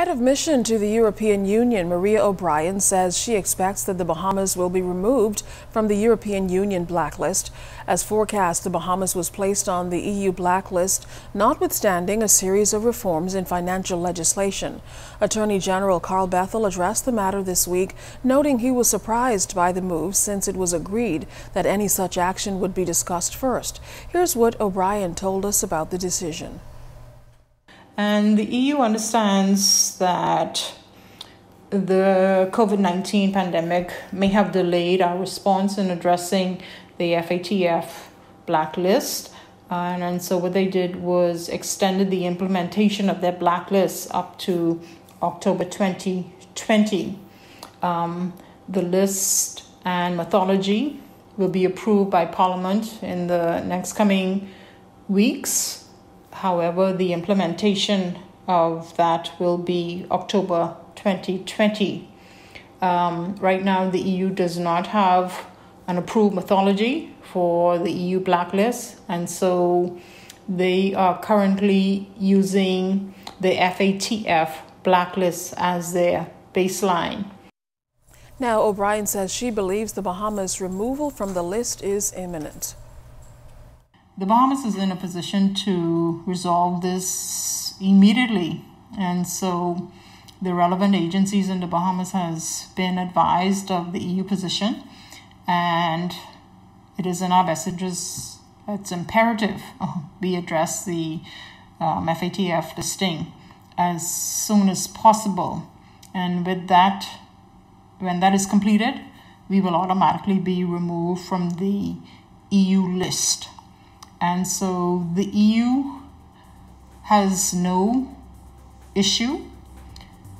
Head of mission to the European Union, Maria O'Brien, says she expects that the Bahamas will be removed from the European Union blacklist. As forecast, the Bahamas was placed on the EU blacklist, notwithstanding a series of reforms in financial legislation. Attorney General Carl Bethel addressed the matter this week, noting he was surprised by the move since it was agreed that any such action would be discussed first. Here's what O'Brien told us about the decision. And the EU understands that the COVID 19 pandemic may have delayed our response in addressing the FATF blacklist. And, and so what they did was extended the implementation of their blacklist up to October 2020. Um, the list and methodology will be approved by Parliament in the next coming weeks. However, the implementation of that will be October 2020. Um, right now, the EU does not have an approved methodology for the EU blacklist, and so they are currently using the FATF blacklist as their baseline. Now, O'Brien says she believes the Bahamas' removal from the list is imminent the Bahamas is in a position to resolve this immediately. And so the relevant agencies in the Bahamas has been advised of the EU position and it is in our best interest it's imperative we address the um, FATF listing as soon as possible. And with that, when that is completed, we will automatically be removed from the EU list. And so the EU has no issue.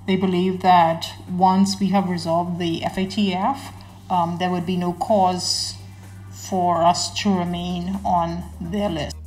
They believe that once we have resolved the FATF, um, there would be no cause for us to remain on their list.